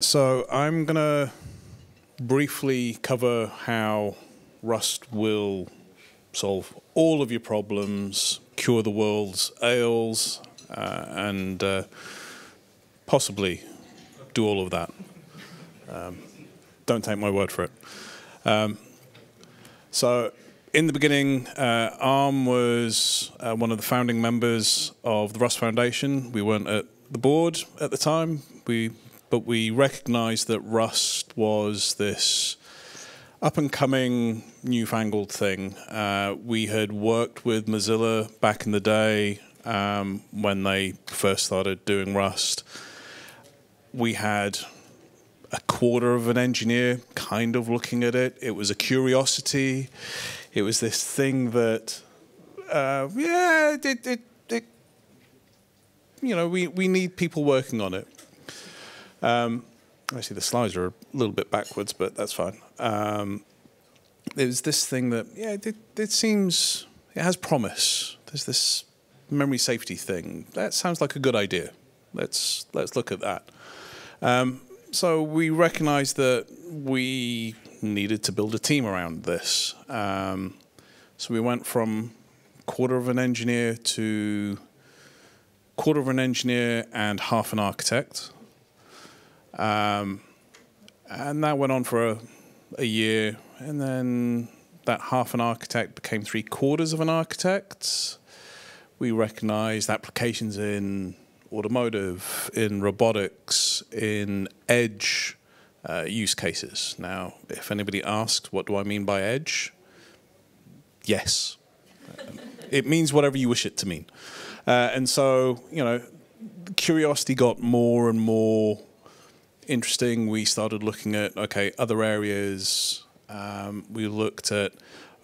So I'm going to briefly cover how Rust will solve all of your problems, cure the world's ails, uh, and uh, possibly do all of that. Um, don't take my word for it. Um, so, in the beginning, uh, ARM was uh, one of the founding members of the Rust Foundation. We weren't at the board at the time. We but we recognized that Rust was this up and coming, newfangled thing. Uh, we had worked with Mozilla back in the day um, when they first started doing Rust. We had a quarter of an engineer kind of looking at it. It was a curiosity. It was this thing that, uh, yeah, it, it, it, you know, we, we need people working on it. Um, actually, the slides are a little bit backwards, but that's fine. Um, there's this thing that, yeah, it, it seems, it has promise. There's this memory safety thing. That sounds like a good idea. Let's, let's look at that. Um, so we recognized that we needed to build a team around this. Um, so we went from quarter of an engineer to quarter of an engineer and half an architect. Um, and that went on for a, a, year, and then that half an architect became three quarters of an architect. We recognized applications in automotive, in robotics, in edge uh, use cases. Now, if anybody asks, what do I mean by edge? Yes. it means whatever you wish it to mean. Uh, and so, you know, curiosity got more and more interesting. We started looking at okay other areas. Um, we looked at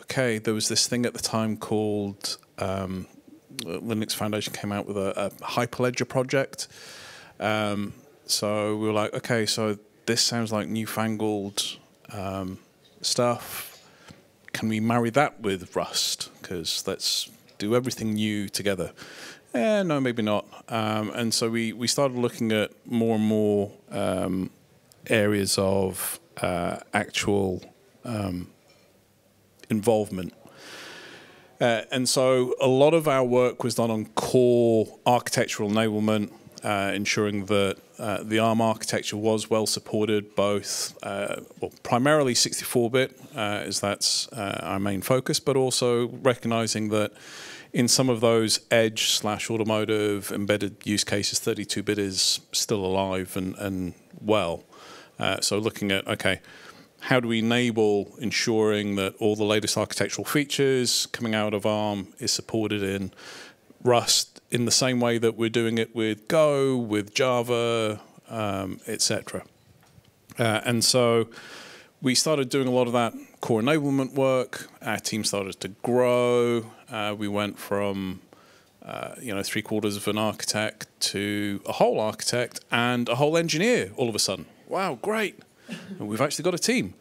okay there was this thing at the time called um, Linux Foundation came out with a, a Hyperledger project. Um, so we were like okay so this sounds like newfangled um, stuff. Can we marry that with Rust? Because let's do everything new together. Yeah, no, maybe not. Um, and so we, we started looking at more and more um, areas of uh, actual um, involvement. Uh, and so a lot of our work was done on core architectural enablement, uh, ensuring that uh, the ARM architecture was well supported, both uh, well, primarily 64-bit, uh, as that's our main focus, but also recognizing that in some of those edge slash automotive embedded use cases, 32-bit is still alive and, and well. Uh, so looking at, okay, how do we enable ensuring that all the latest architectural features coming out of ARM is supported in Rust in the same way that we're doing it with Go, with Java, um, etc. Uh, and so we started doing a lot of that core enablement work. Our team started to grow. Uh, we went from uh, you know three quarters of an architect to a whole architect and a whole engineer all of a sudden. Wow, great! we've actually got a team,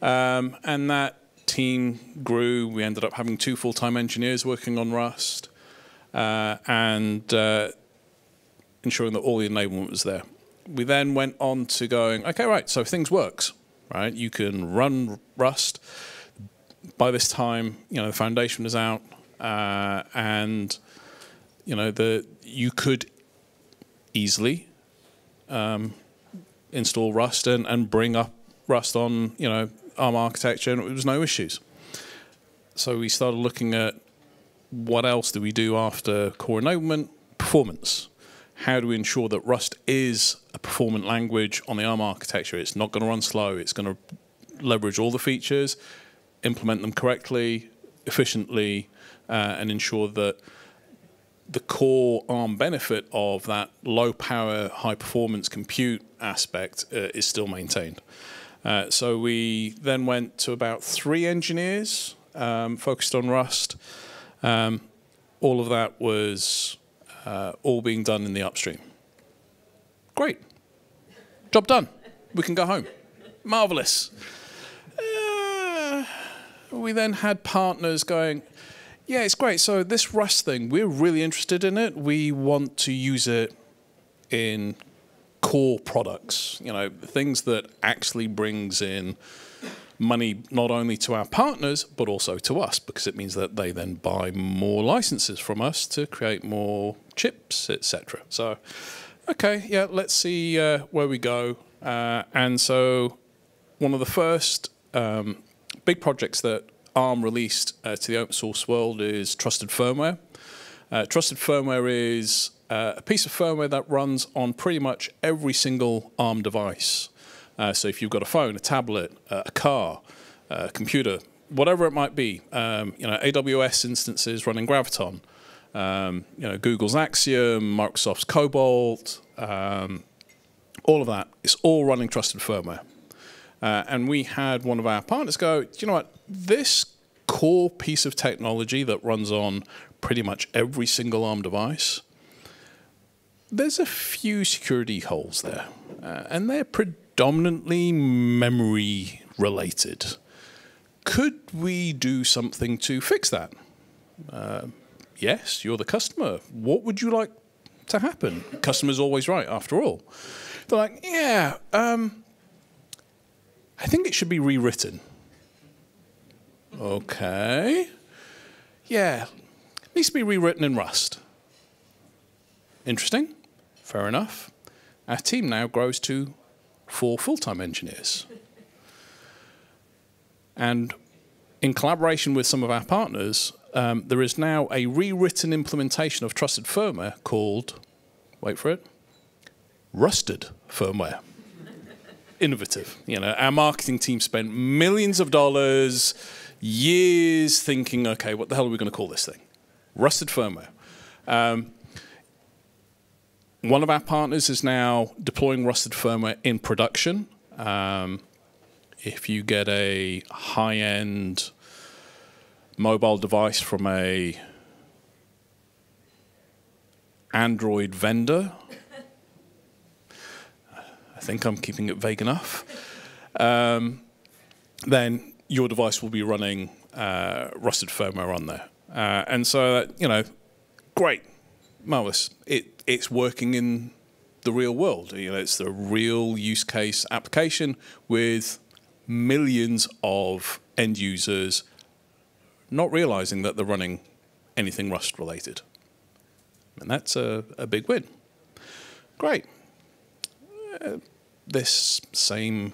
um, and that team grew. We ended up having two full-time engineers working on Rust, uh, and uh, ensuring that all the enablement was there. We then went on to going, okay, right, so things works right? You can run Rust. By this time, you know the foundation is out, uh, and you know the you could easily um, install Rust and, and bring up Rust on you know ARM architecture, and it was no issues. So we started looking at what else do we do after core enablement? Performance how do we ensure that Rust is a performant language on the ARM architecture? It's not going to run slow. It's going to leverage all the features, implement them correctly, efficiently, uh, and ensure that the core ARM benefit of that low power, high performance compute aspect uh, is still maintained. Uh, so we then went to about three engineers um, focused on Rust. Um, all of that was uh, all being done in the upstream. Great. Job done. We can go home. Marvelous. Uh, we then had partners going, yeah, it's great. So this Rust thing, we're really interested in it. We want to use it in core products, you know, things that actually brings in money not only to our partners but also to us because it means that they then buy more licenses from us to create more chips, etc. So, okay, yeah, let's see uh, where we go. Uh, and so, one of the first um, big projects that ARM released uh, to the open source world is trusted firmware. Uh, trusted firmware is uh, a piece of firmware that runs on pretty much every single ARM device. Uh, so if you've got a phone, a tablet, uh, a car, a computer, whatever it might be, um, you know, AWS instances running Graviton, um, you know, Google's Axion, Microsoft's Cobalt, um, all of that, it's all running trusted firmware. Uh, and we had one of our partners go, you know what, this core piece of technology that runs on pretty much every single ARM device, there's a few security holes there, uh, and they're predominantly memory related. Could we do something to fix that? Uh, yes, you're the customer. What would you like to happen? Customer's always right, after all. They're like, yeah, um, I think it should be rewritten. Okay. Yeah, it needs to be rewritten in Rust. Interesting. Fair enough. Our team now grows to four full time engineers. And in collaboration with some of our partners, um, there is now a rewritten implementation of trusted firmware called, wait for it, rusted firmware. Innovative. You know, our marketing team spent millions of dollars, years thinking, okay, what the hell are we going to call this thing? Rusted firmware. Um, one of our partners is now deploying rusted firmware in production. Um, if you get a high-end mobile device from a Android vendor, I think I'm keeping it vague enough, um, then your device will be running uh, rusted firmware on there. Uh, and so, you know, great, marvelous. It, it's working in the real world. You know, it's the real use case application with millions of end users not realizing that they're running anything Rust related. And that's a, a big win. Great. Uh, this same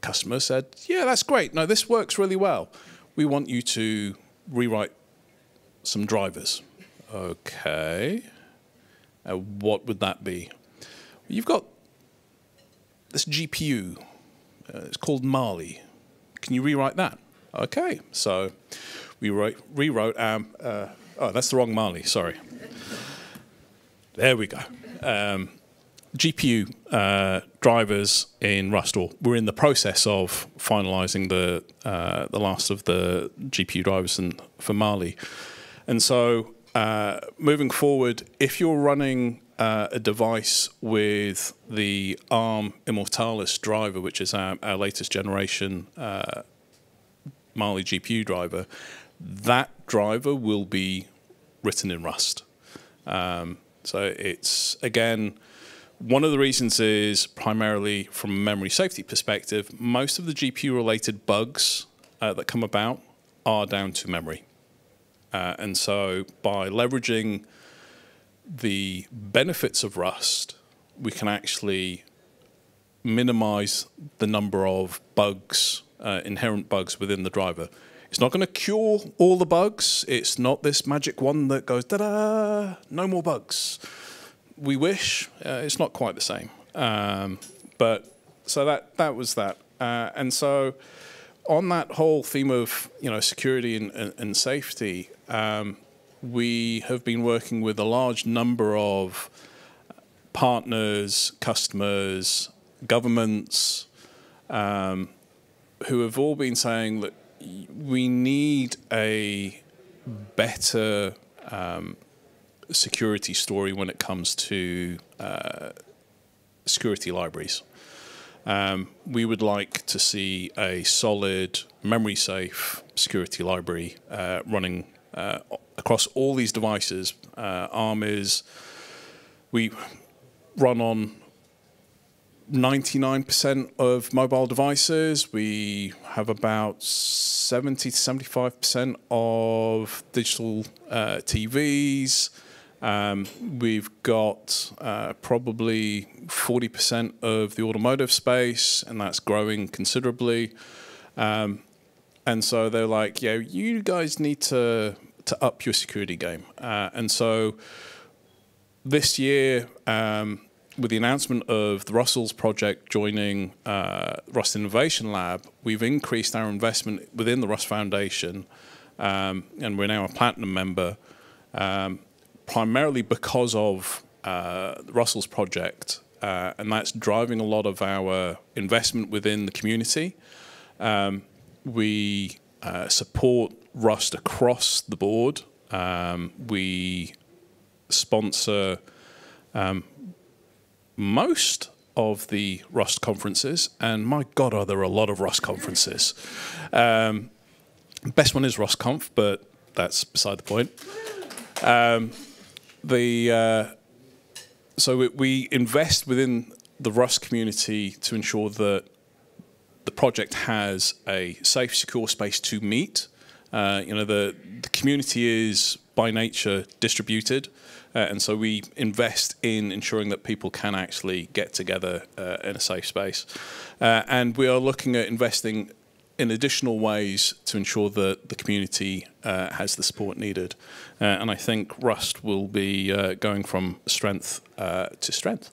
customer said, Yeah, that's great. No, this works really well. We want you to rewrite some drivers. Okay. Uh, what would that be? You've got this GPU uh, it's called Mali. Can you rewrite that? Okay, so we wrote, rewrote um, uh, oh, that's the wrong Mali, sorry. There we go. Um, GPU uh, drivers in Rust, or we're in the process of finalizing the uh, the last of the GPU drivers in, for Mali. And so uh, moving forward, if you're running uh, a device with the ARM Immortalis driver, which is our, our latest generation uh, Mali GPU driver, that driver will be written in Rust. Um, so it's, again, one of the reasons is primarily from a memory safety perspective, most of the GPU related bugs uh, that come about are down to memory. Uh, and so by leveraging the benefits of Rust, we can actually minimize the number of bugs, uh, inherent bugs within the driver. It's not going to cure all the bugs. It's not this magic one that goes, da da, no more bugs. We wish. Uh, it's not quite the same. Um, but so that, that was that. Uh, and so on that whole theme of you know security and, and, and safety, um, we have been working with a large number of partners, customers, governments, um, who have all been saying that we need a better um, security story when it comes to uh, security libraries. Um, we would like to see a solid, memory safe security library uh, running uh, across all these devices. Uh, ARM is, we run on 99% of mobile devices. We have about 70 to 75% of digital uh, TVs. Um, we've got uh, probably 40% of the automotive space, and that's growing considerably. Um, and so they're like, yeah, you guys need to to up your security game. Uh, and so this year, um, with the announcement of the Rustls project joining uh, Rust Innovation Lab, we've increased our investment within the Rust Foundation, um, and we're now a platinum member, um, primarily because of uh, Rustls project, uh, and that's driving a lot of our investment within the community. Um, we uh, support Rust across the board. Um, we sponsor um, most of the Rust conferences, and my God, are there a lot of Rust conferences. Um, best one is RustConf, but that's beside the point. The uh, so it, we invest within the Rust community to ensure that the project has a safe, secure space to meet. Uh, you know, the, the community is by nature distributed. Uh, and so we invest in ensuring that people can actually get together uh, in a safe space. Uh, and we are looking at investing in additional ways to ensure that the community uh, has the support needed. Uh, and I think Rust will be uh, going from strength to strength.